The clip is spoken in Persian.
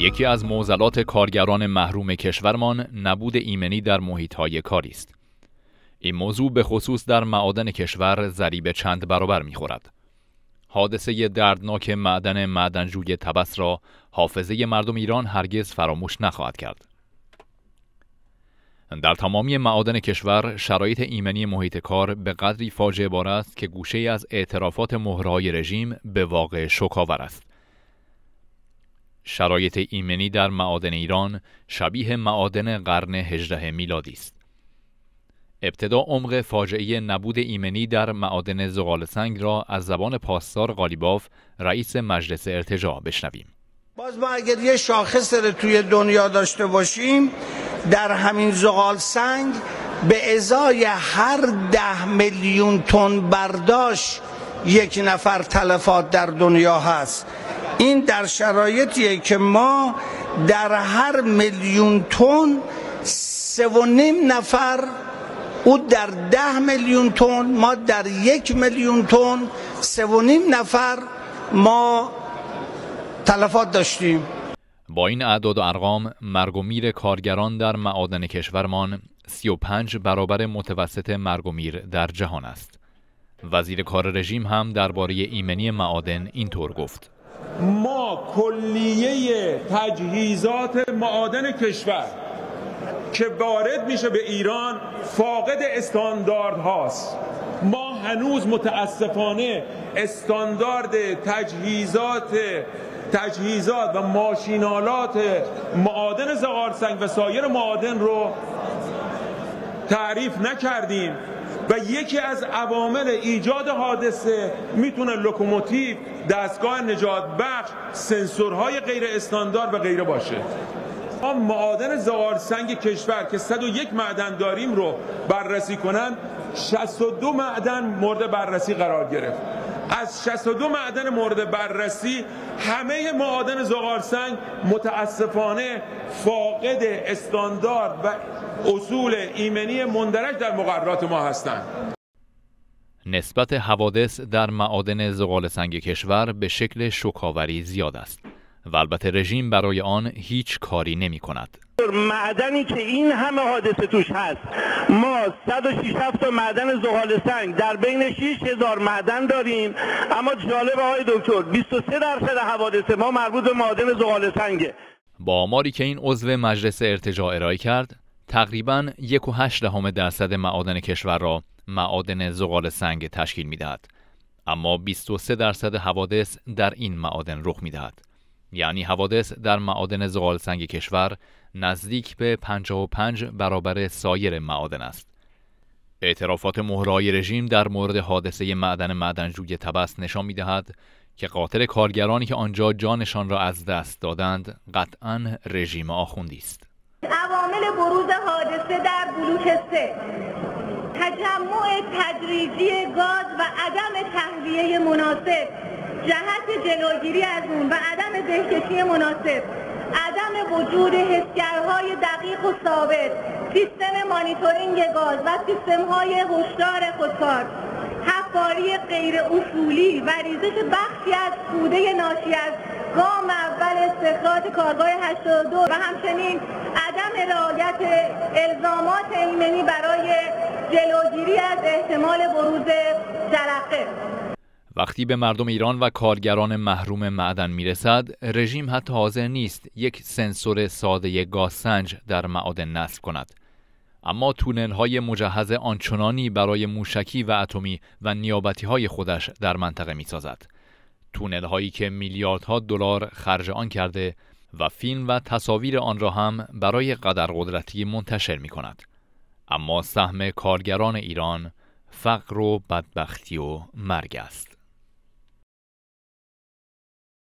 یکی از معضلات کارگران محروم کشورمان نبود ایمنی در محیط های کاری است. این موضوع به خصوص در معادن کشور ضریب چند برابر می‌خورد. حادثه دردناک معدن معدنجوی تبس را حافظه مردم ایران هرگز فراموش نخواهد کرد. در تمامی معادن کشور شرایط ایمنی محیط کار به قدری فاجعه بار است که گوشه از اعترافات مهرهای رژیم به واقع شکاور است. شرایط ایمنی در معادن ایران شبیه معادن قرن 18 میلادی است. ابتدا عمق فاجعه نبود ایمنی در معادن زغال سنگ را از زبان پاسدار قالیباف رئیس مجلس ارتجاع بشنویم. باز ما اگر یه شاخص رو توی دنیا داشته باشیم در همین زغال سنگ به ازای هر ده میلیون تن برداشت یک نفر تلفات در دنیا هست این در شرایطیه که ما در هر میلیون تن سه و نیم نفر او در ده میلیون تن ما در یک میلیون تن سه و نیم نفر ما تلفات داشتیم با این اعداد و ارقام مرگ و میر کارگران در معادن کشورمان 35 برابر متوسط مرگ و میر در جهان است. وزیر کار رژیم هم درباره ایمنی معادن اینطور گفت: ما کلیه تجهیزات معادن کشور که وارد میشه به ایران فاقد استاندارد هاست ما هنوز متاسفانه استاندارد تجهیزات تجهیزات و ماشینالات معادن زغالسنگ و سایر معادن رو تعریف نکردیم. و یکی از عوامل ایجاد حادثه می‌تونه لوکوموتیو دستگاه نجات بخش سنسورهای غیر استاندارد و غیره باشه. ما معادن زغال سنگ کشور که 101 معدن داریم رو بررسی کنند 62 معدن مورد بررسی قرار گرفت. از 62 معدن مورد بررسی همه معادن زغال سنگ متاسفانه فاقد استاندارد و اصول ایمنی مندرج در مقررات ما هستند. نسبت حوادث در معادن زغال سنگ کشور به شکل شکاوری زیاد است. و البته رژیم برای آن هیچ کاری نمی کند. معدنی که این همه حادثه توش هست. ما 106 تا معدن زغال سنگ در بین 6000 معدن داریم. اما جالب آقای دکتر 23 درصد حوادث ما مربوط به معدن زغال سنگه. با آماری که این عضو مجلس ارتجاع ارائه کرد تقریبا 1.8 درصد معادن کشور را معادن زغال سنگ تشکیل می‌دهد. اما 23 درصد حوادث در این معادن رخ می‌دهد. یعنی حوادث در معادن زغال سنگ کشور نزدیک به 55 برابر سایر معادن است. اعترافات مهرای رژیم در مورد حادثه معدن معدنجوی تبس نشان می دهد که قاتل کارگرانی که آنجا جانشان را از دست دادند قطعا رژیم آخوندی است. عوامل بروز حادثه در بلوک سه تجمع تدریجی گاز و عدم تهویه مناسب جهت جلوگیری از اون و عدم بهکشی مناسب عدم وجود حسگرهای دقیق و ثابت سیستم مانیتورینگ گاز و سیستم های هشدار خودکار حفاری غیر اصولی و ریزش بخشی از بوده ناشی از گام اول استخراج کارگاه 82 و همچنین عدم رعایت الزامات ایمنی برای جلوگیری از احتمال بروز جرقه. وقتی به مردم ایران و کارگران محروم معدن می‌رسد رژیم حتی حاضر نیست یک سنسور ساده گازسنج در معادن نصب کند اما تونل های مجهز آنچنانی برای موشکی و اتمی و نیابتی های خودش در منطقه می سازد. تونل هایی که میلیاردها دلار خرج آن کرده و فیلم و تصاویر آن را هم برای قدر قدرتی منتشر می کند. اما سهم کارگران ایران فقر و بدبختی و مرگ است.